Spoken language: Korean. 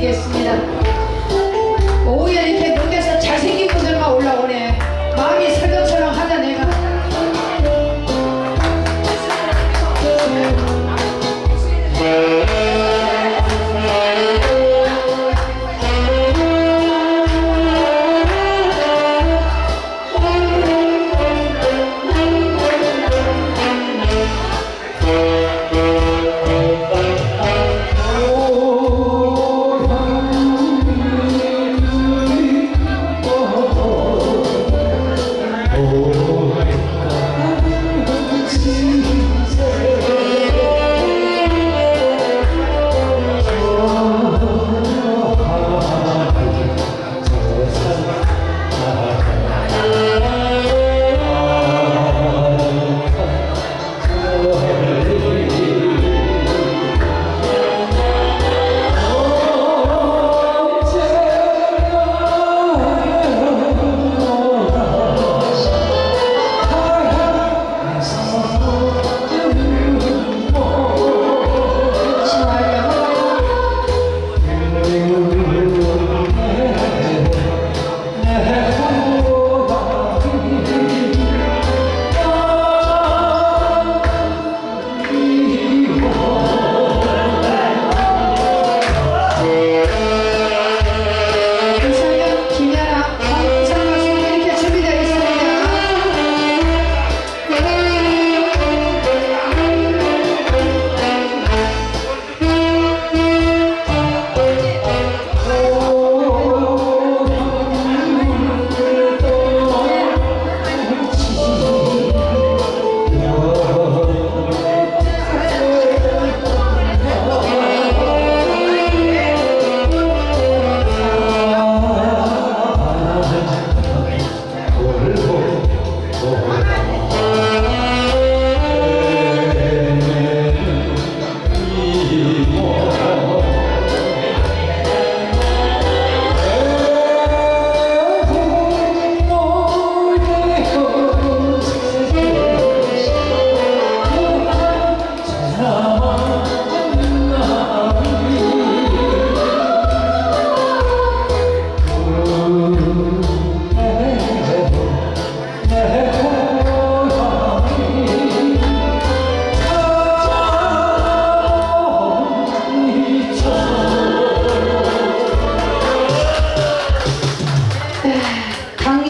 드리겠습니다. more.